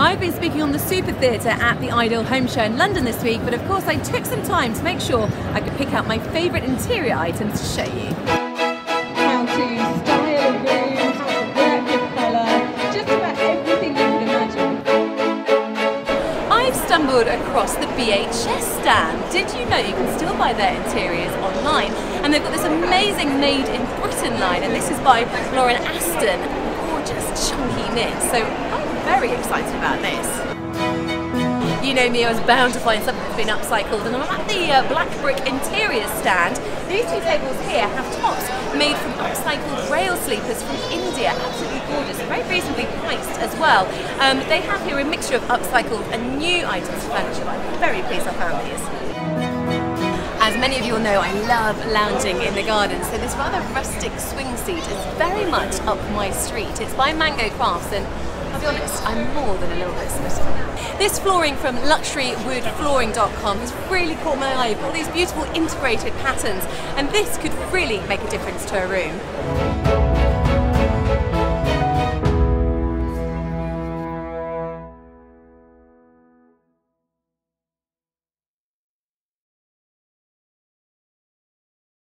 I've been speaking on the Super Theatre at the Ideal Home Show in London this week, but of course I took some time to make sure I could pick out my favourite interior items to show you. How to style a room, how to work with colour, just about everything you can imagine. I've stumbled across the BHS stand. Did you know you can still buy their interiors online? And they've got this amazing Made in Britain line, and this is by Lauren Aston. Gorgeous, chunky knit. So I'm very excited about this. You know me, I was bound to find something that's been upcycled, and I'm at the uh, Black Brick Interiors stand. These two tables here have tops made from upcycled rail sleepers from India. Absolutely gorgeous, very reasonably priced as well. Um, they have here a mixture of upcycled and new items of furniture. I'm very pleased I found these. Many of you will know, I love lounging in the garden, so this rather rustic swing seat is very much up my street. It's by Mango Crafts, and I'll be honest, I'm more than a little bit smitten. This flooring from luxurywoodflooring.com has really caught my eye. All these beautiful integrated patterns, and this could really make a difference to a room.